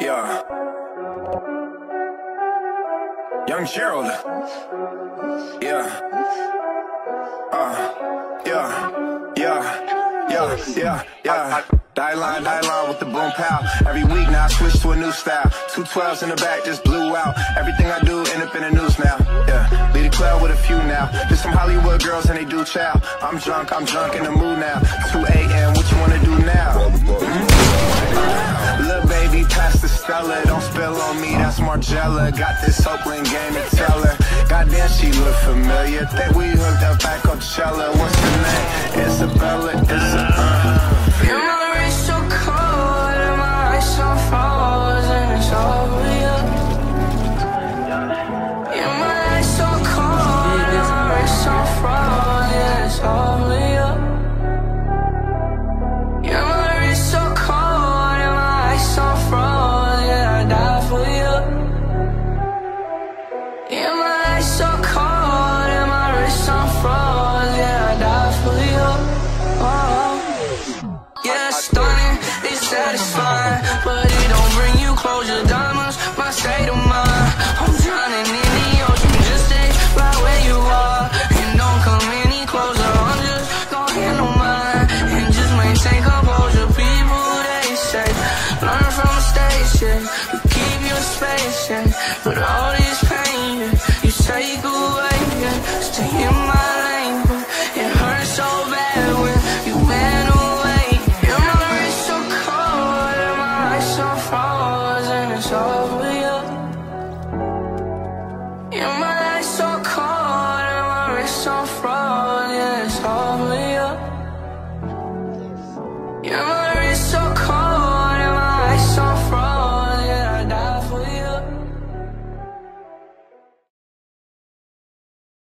Yeah. Young Gerald. Yeah. Uh. Yeah. Yeah. Yeah. Yeah. Yeah. Die line, die line with the boom pow. Every week now I switch to a new style. Two twelves in the back just blew out. Everything I do end up in the news few now. Just some Hollywood girls and they do chow. I'm drunk, I'm drunk in the mood now. 2 a.m. What you wanna do now? Mm-hmm. Little baby, pass the Stella. Don't spill on me, that's Margiela. Got this Oakland game to tell her. Goddamn, she look familiar. Think we hooked up at Coachella. What's her name? Isabella, Isabella. Bring you closure. Diamonds, my state of mind. I'm drowning in the ocean, just stay right where you are, and don't come any closer. I'm just gonna handle mine and just maintain composure. People they say, learn from mistakes, yeah. You keep your space, yeah. But all this pain, yeah, you take away, yeah. Stay in over you. Yeah, my eyes so cold and my wrist so frozen.